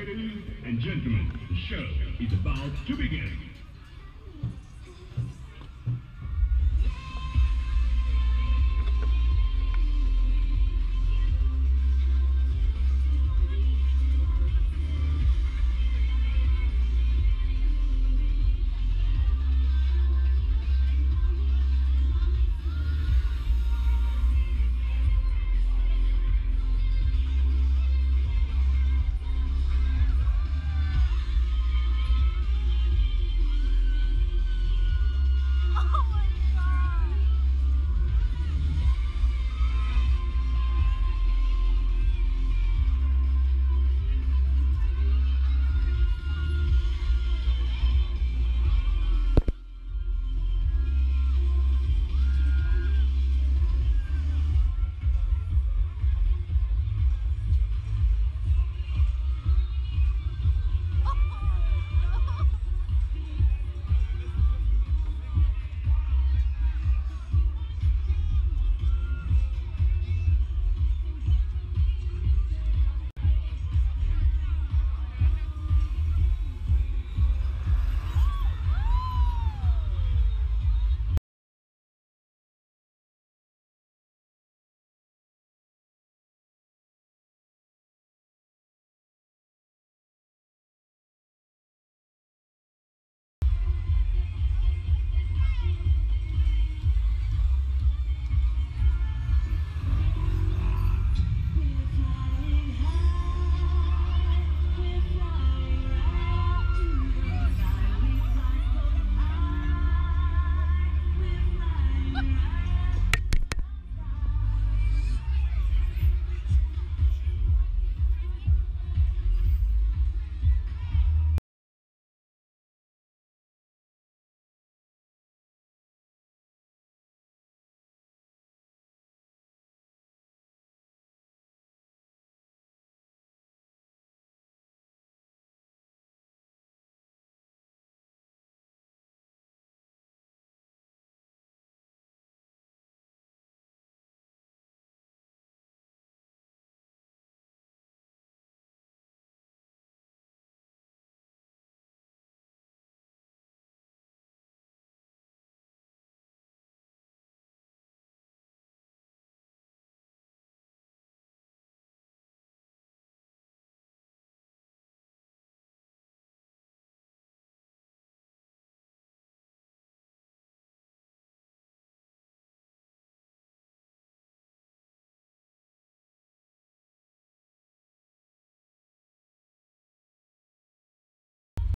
Ladies and gentlemen, the show is about to begin.